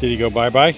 Did he go bye-bye?